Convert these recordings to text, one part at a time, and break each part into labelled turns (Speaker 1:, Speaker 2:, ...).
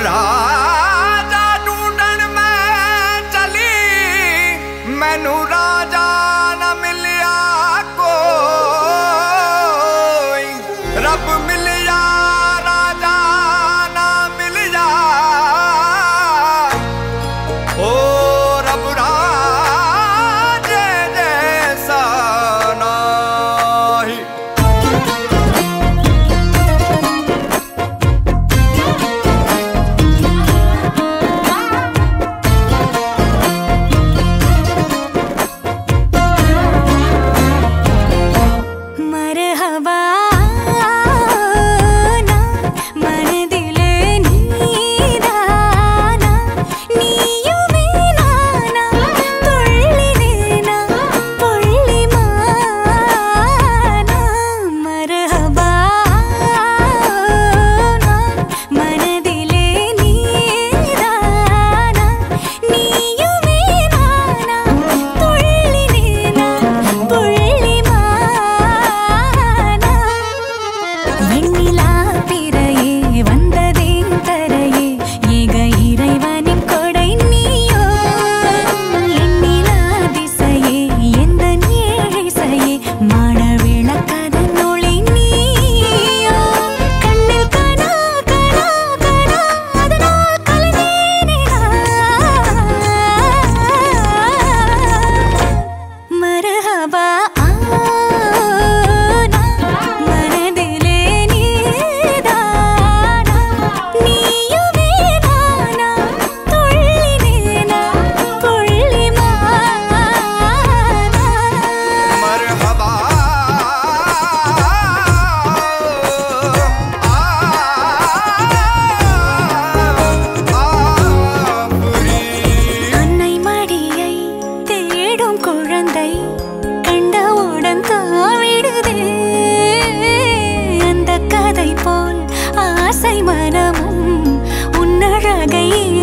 Speaker 1: राज போல் ஆசை மனமும் உன்னழகையே.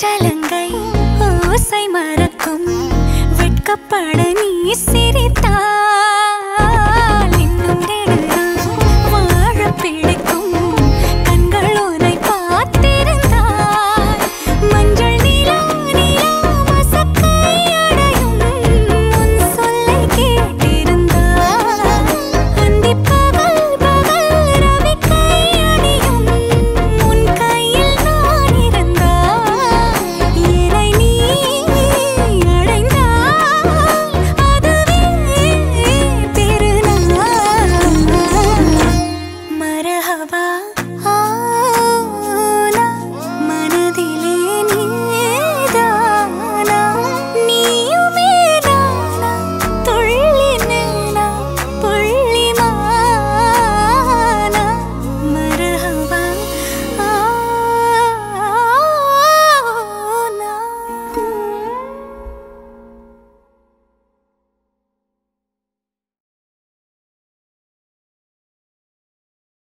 Speaker 1: சலங்கை ஓசை மறக்கும் வெட்கப்பட நீ சிரித்தாய்.